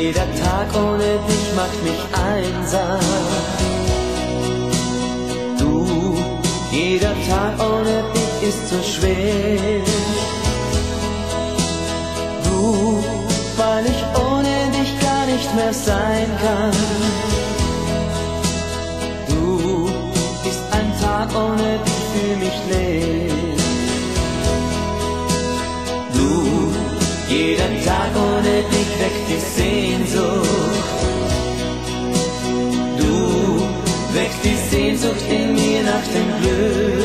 Jeder Tag ohne dich macht mich einsam. Du, jeder Tag ohne dich ist so schwer. Du, weil ich ohne dich gar nicht mehr sein kann. Du bist ein Tag ohne dich für mich leer. Du, jeder Tag ohne Sehnsucht. Du wächst die Sehnsucht in mir nach dem Glück.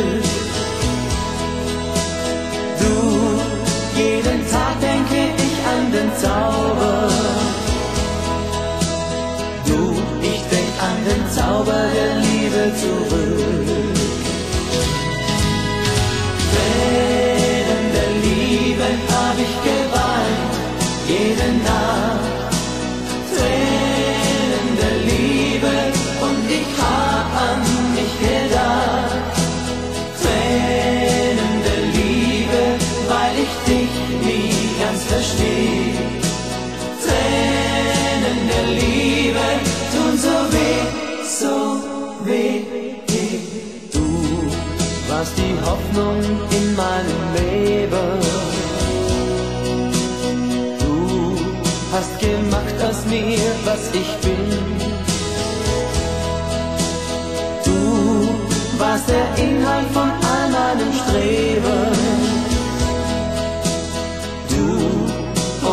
So weh. Du warst die Hoffnung in meinem Leben. Du hast gemacht aus mir, was ich bin. Du warst der Inhalt von all meinem Streben. Du,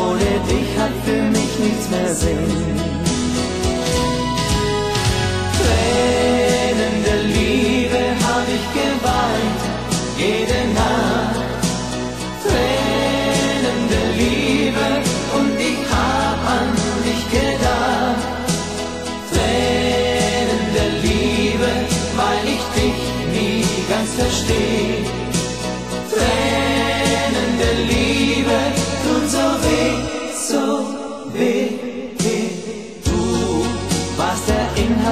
ohne dich hat für mich nichts mehr Sinn.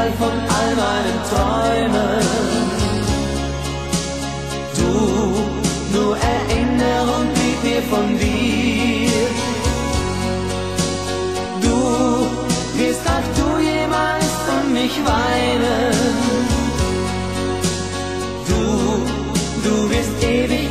Inhalt von all meinen Träumen. Du, nur Erinnerung blieb mir von dir. Du wirst auch du jemals um mich weinen. Du, du wirst ewig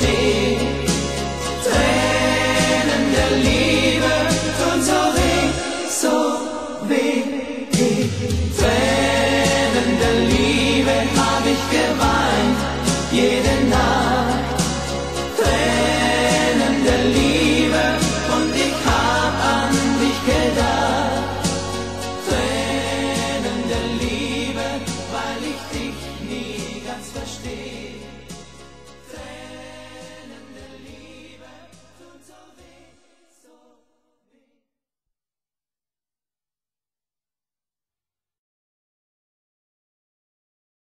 versteh. Tränen der Liebe tun so weh, so weh. Tränen der Liebe hab ich geweint, jede Nacht. Tränen der Liebe und ich hab an dich gedacht. Tränen der Liebe, weil ich dich nie ganz versteh.